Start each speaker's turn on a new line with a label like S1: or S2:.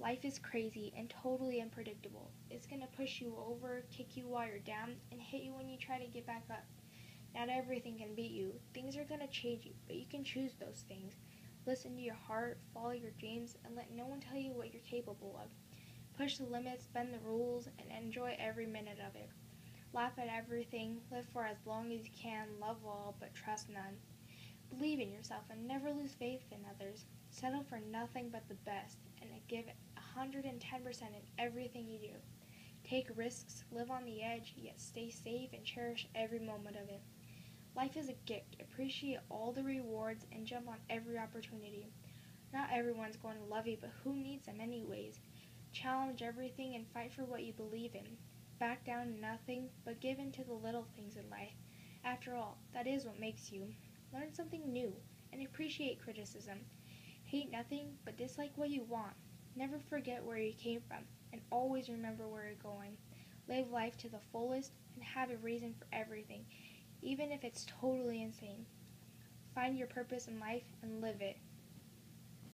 S1: Life is crazy and totally unpredictable. It's going to push you over, kick you while you're down, and hit you when you try to get back up. Not everything can beat you. Things are going to change you, but you can choose those things. Listen to your heart, follow your dreams, and let no one tell you what you're capable of. Push the limits, bend the rules, and enjoy every minute of it. Laugh at everything, live for as long as you can, love all, but trust none. Believe in yourself and never lose faith in others. Settle for nothing but the best and give 110% in everything you do. Take risks, live on the edge, yet stay safe and cherish every moment of it. Life is a gift. Appreciate all the rewards and jump on every opportunity. Not everyone's going to love you, but who needs them anyways? Challenge everything and fight for what you believe in. Back down to nothing, but give in to the little things in life. After all, that is what makes you. Learn something new and appreciate criticism. Hate nothing, but dislike what you want. Never forget where you came from and always remember where you're going. Live life to the fullest and have a reason for everything, even if it's totally insane. Find your purpose in life and live it.